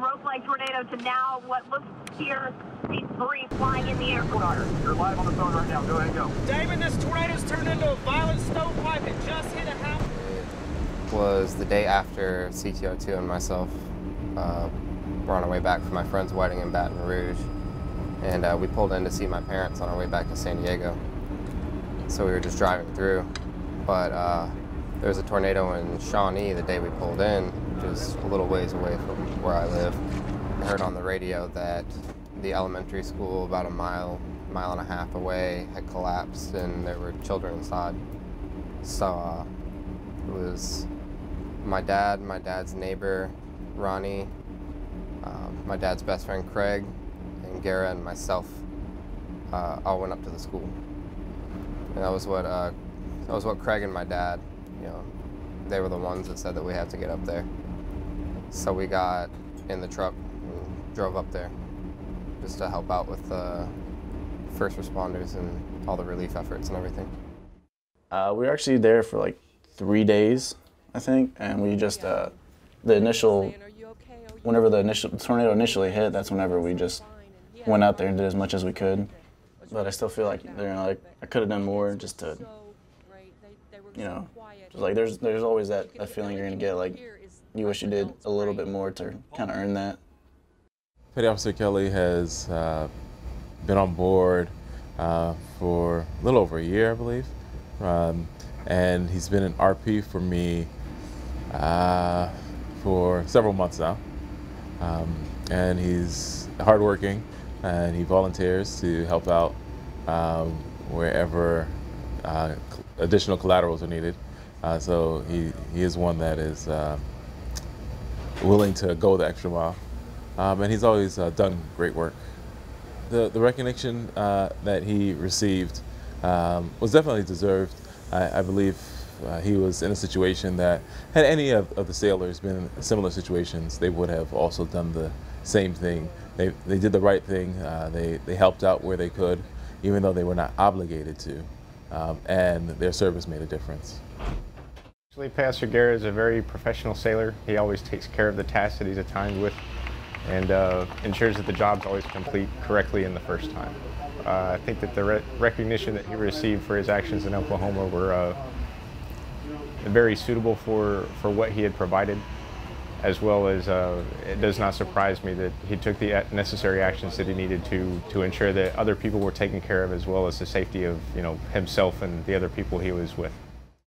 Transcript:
rope-like tornado to now what looks here these three flying in the air. You're live on the phone right now. Go ahead, go. Damon, this tornado's turned into a violent stovepipe. It just hit a house. It was the day after CTO2 and myself uh, were on our way back from my friend's wedding in Baton Rouge. And uh, we pulled in to see my parents on our way back to San Diego. So we were just driving through. But uh, there was a tornado in Shawnee the day we pulled in, just a little ways away from where I live. I heard on the radio that the elementary school about a mile, mile and a half away had collapsed and there were children inside. So uh, it was my dad, my dad's neighbor, Ronnie, uh, my dad's best friend, Craig, and Gara and myself uh, all went up to the school. And that was what uh, that was what Craig and my dad you know, they were the ones that said that we had to get up there. So we got in the truck and drove up there just to help out with the first responders and all the relief efforts and everything. Uh, we were actually there for like three days, I think, and we just, uh, the initial, whenever the initial tornado initially hit, that's whenever we just went out there and did as much as we could. But I still feel like, you know, like I could have done more just to, you know, just like there's there's always that, that feeling you're gonna get like you wish you did a little bit more to kind of earn that. Petty Officer Kelly has uh, been on board uh, for a little over a year, I believe, um, and he's been an RP for me uh, for several months now. Um, and he's hardworking, and he volunteers to help out um, wherever uh, additional collaterals are needed. Uh, so he, he is one that is uh, willing to go the extra mile. Um, and he's always uh, done great work. The, the recognition uh, that he received um, was definitely deserved. I, I believe uh, he was in a situation that, had any of, of the sailors been in similar situations, they would have also done the same thing. They, they did the right thing. Uh, they, they helped out where they could, even though they were not obligated to. Um, and their service made a difference. Actually, Pastor Gara is a very professional sailor. He always takes care of the tasks that he's assigned with and uh, ensures that the job's always complete correctly in the first time. Uh, I think that the re recognition that he received for his actions in Oklahoma were uh, very suitable for, for what he had provided, as well as uh, it does not surprise me that he took the necessary actions that he needed to, to ensure that other people were taken care of as well as the safety of you know, himself and the other people he was with.